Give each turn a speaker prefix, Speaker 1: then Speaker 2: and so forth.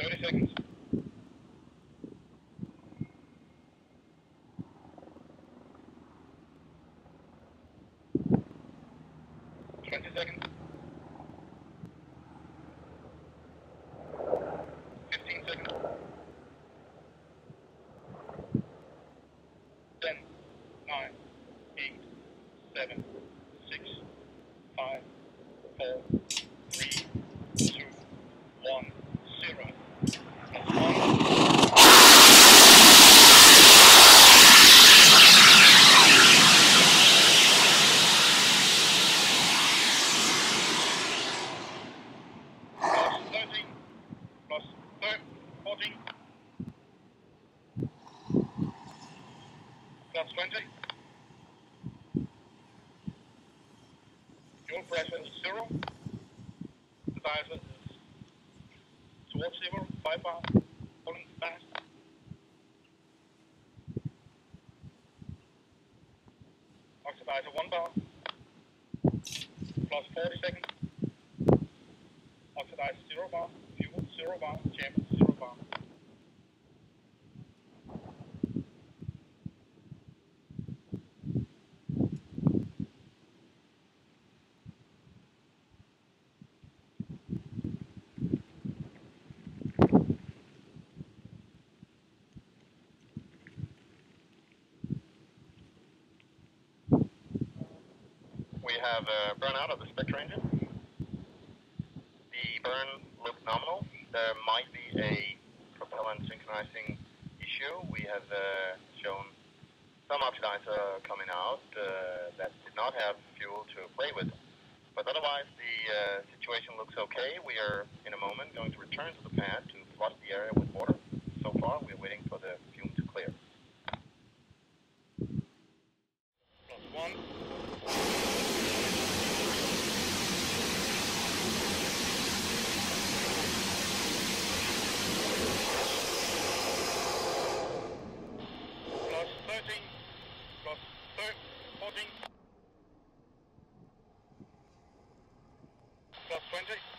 Speaker 1: 30 seconds. Twenty seconds. Fifteen seconds. Ten, nine, eight, seven, six, five, four, three, two, one, zero. That's one. Plus 13, plus 13, 14, plus 20. Fuel pressure is zero. The diameter is towards zero, 5 bar, pulling fast. Oxidizer 1 bar, plus 40 seconds. Oxidize 0 bar, fuel 0 bar, chamber 0 bar. We have a burnout of the Spectra engine. The burn looked nominal. There might be a propellant synchronizing issue. We have uh, shown some oxidizer coming out uh, that did not have fuel to play with. But otherwise, the uh, situation looks okay. We are, in a moment, going to return to the pad to flush the area with plus 20.